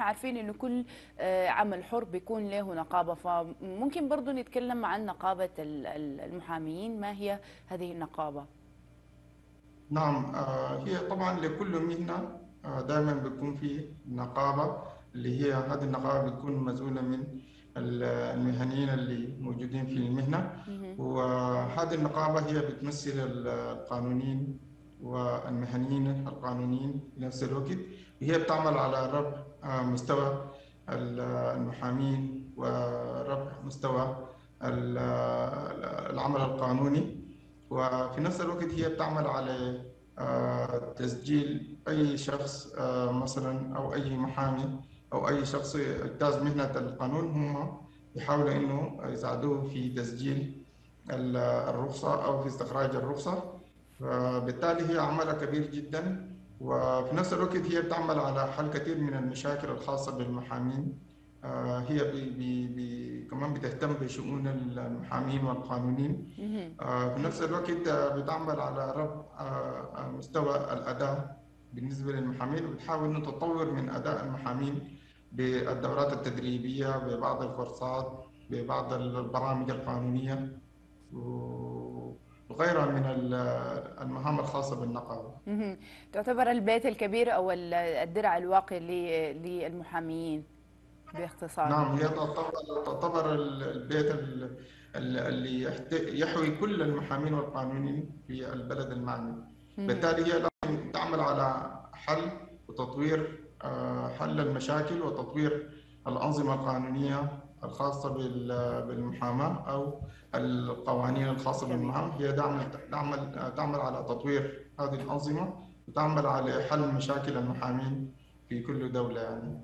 عارفين إنه كل آه، عمل حر بيكون له نقابة. فممكن برضه نتكلم عن نقابة ال- ال- المحامين. ما هي هذه النقابة؟ نعم آه، هي طبعا لكل مهنة دائما بيكون في نقابة اللي هي هذه النقابة بتكون مسؤولة من ال- المهنيين اللي موجودين في المهنة. مهم. وهذه النقابة هي بتمثل ال- القانونيين والمهنيين القانونيين في نفس الوقت. وهي بتعمل على رفع آه، مستوى ال- المحامين ورفع مستوى ال- العمل القانوني. وفي نفس الوقت هي بتعمل على آه، تسجيل أي شخص آه، مثلا أو أي محامي أو أي شخص اجتاز مهنة القانون هم يحاولوا إنه يساعدوه في تسجيل ال- الرخصة أو في استخراج الرخصة. فبالتالي هي عملها كبير جدا وفي نفس الوقت هي بتعمل على حل كثير من المشاكل الخاصة بالمحامين. آه، هي بي بي بي كمان بتهتم بشؤون المحامين والقانونيين مهم. آه، في نفس الوقت آه، بتعمل على رفع مستوى الأداء بالنسبة للمحامين وبتحاول إنه تطور من أداء المحامين بالدورات التدريبية ببعض الكورسات ببعض البرامج القانونية. و- وغيرها من ال- المهام الخاصة بالنقابة مهم. تعتبر البيت الكبير أو ال- الدرع الواقي للمحاميين باختصار نعم هي تعتبر تعتبر ال- البيت ال- ال- اللي يحوي كل المحامين والقانونيين في البلد المعني. بالتالي هي لازم تعمل على حل وتطوير آه، حل المشاكل وتطوير الأنظمة القانونية الخاصة بال- بالمحاماة أو القوانين الخاصة. بالمحاماة هي تعمل تعمل تعمل على تطوير هذه الأنظمة وتعمل على حل مشاكل المحامين في كل دولة يعني.